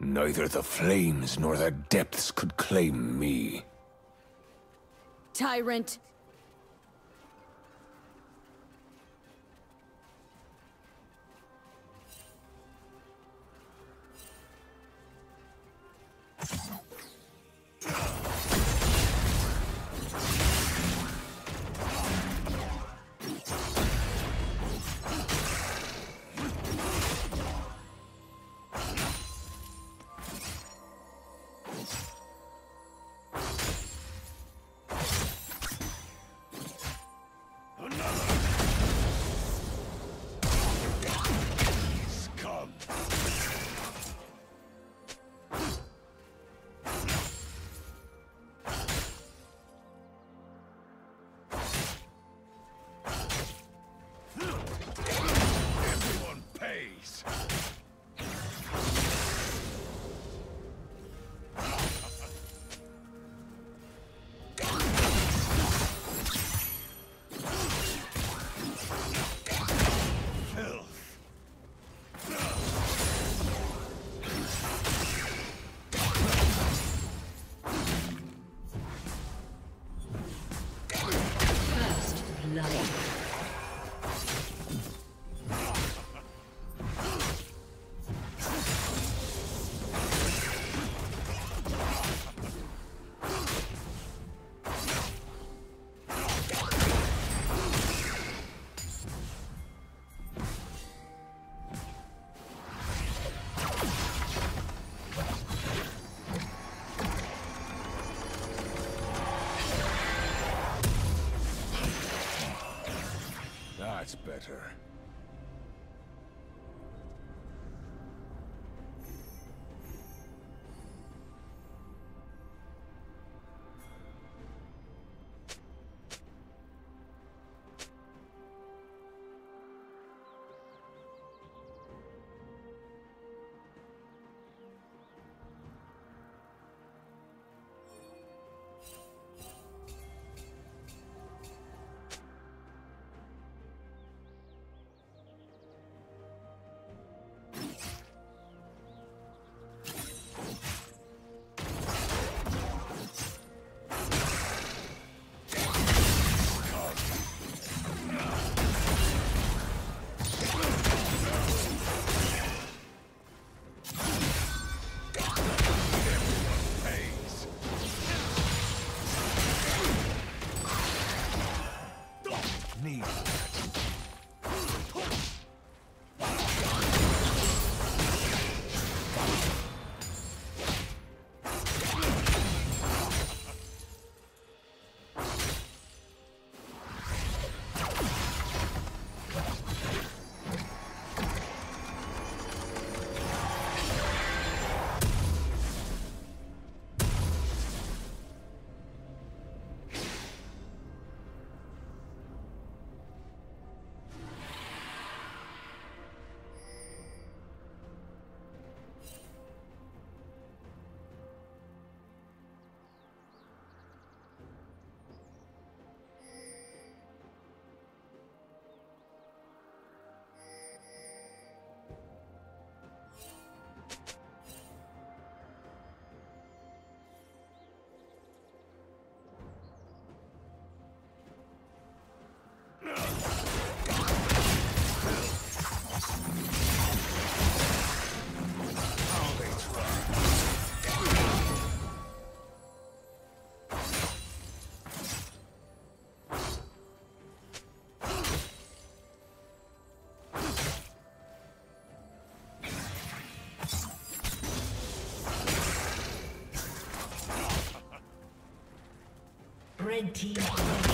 Neither the flames nor the depths could claim me. Tyrant! Red team.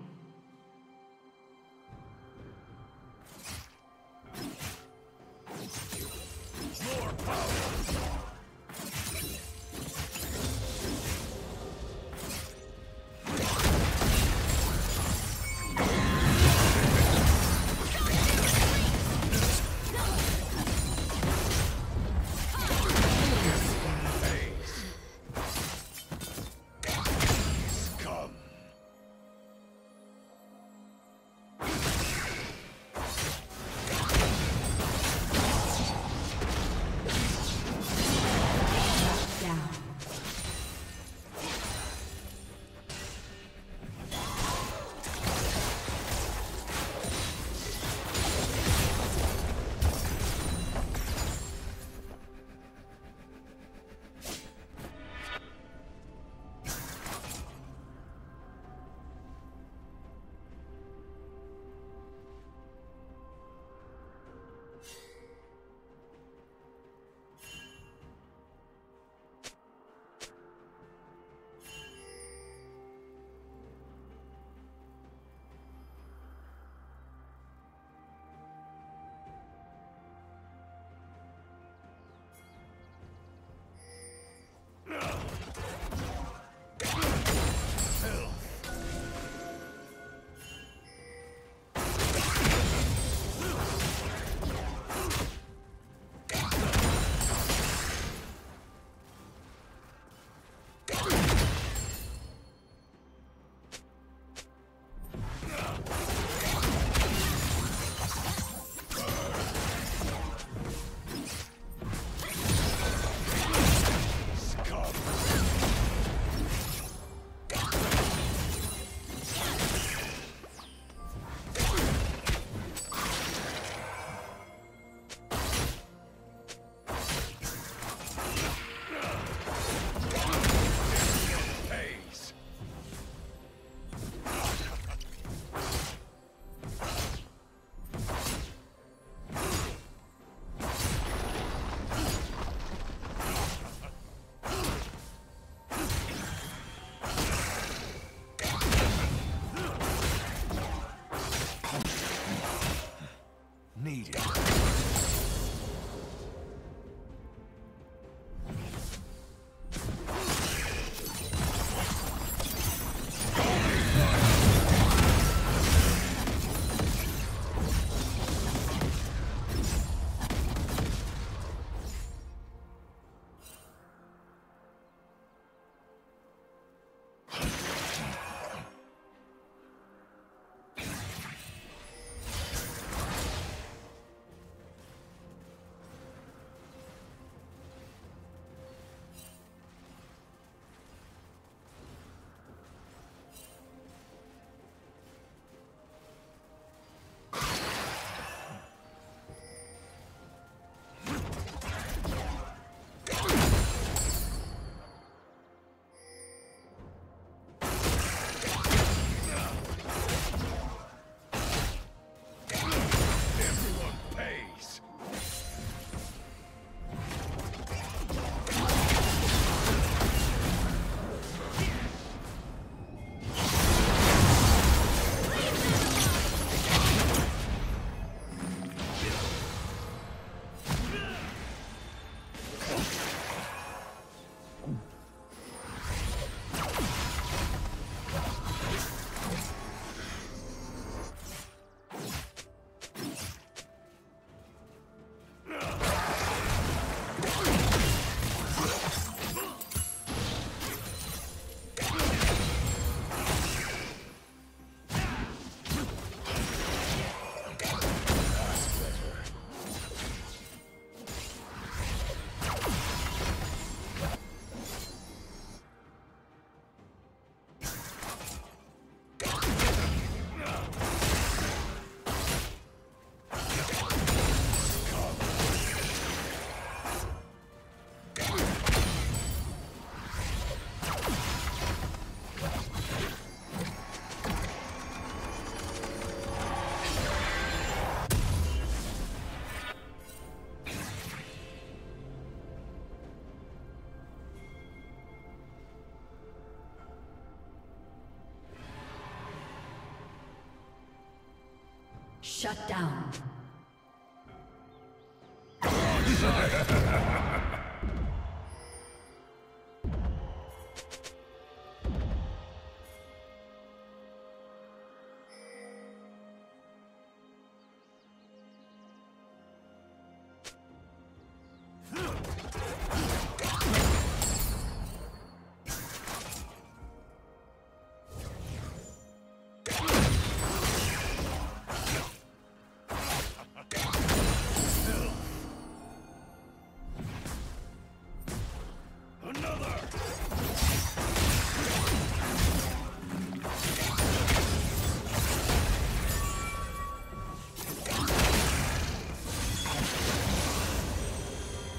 Shut down.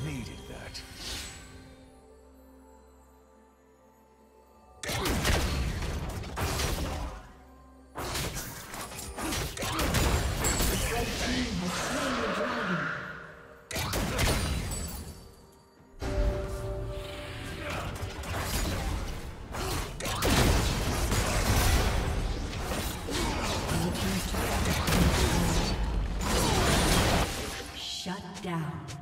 needed that. Shut down.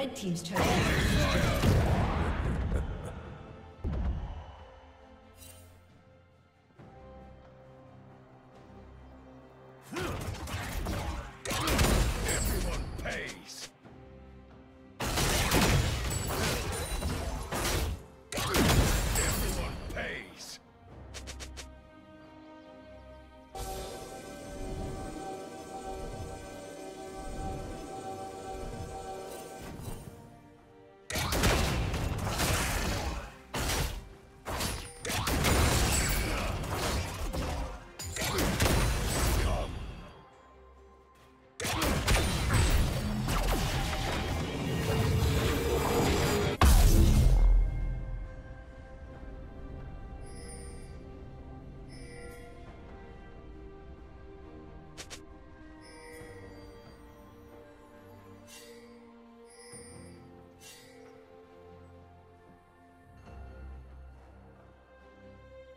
Red Team's turn.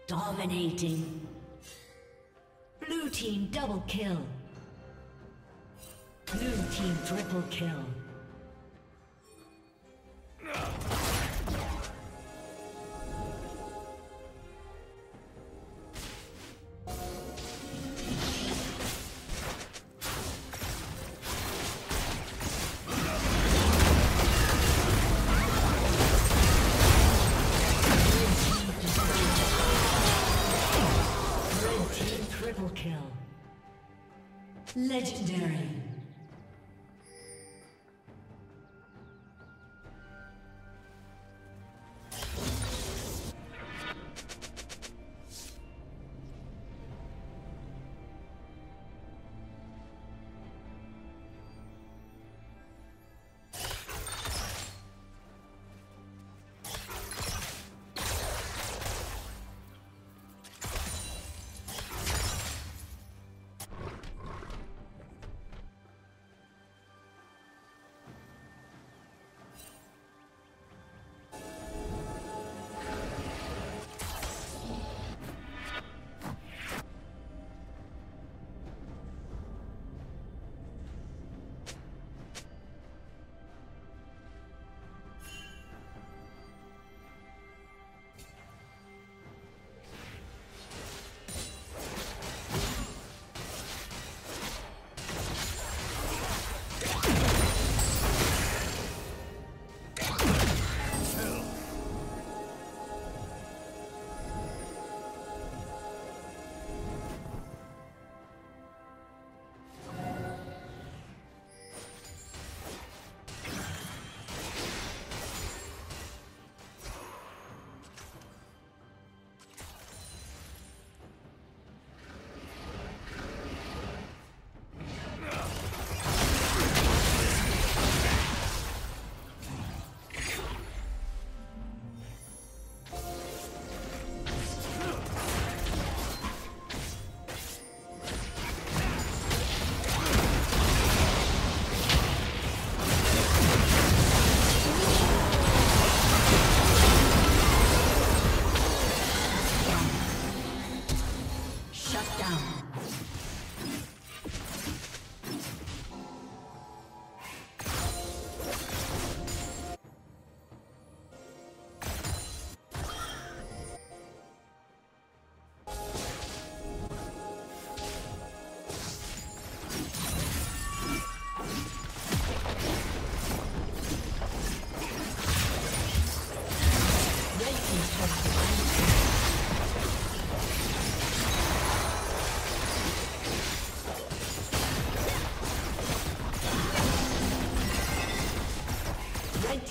Dominating. Blue team double kill. Blue team triple kill.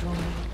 Disconnected.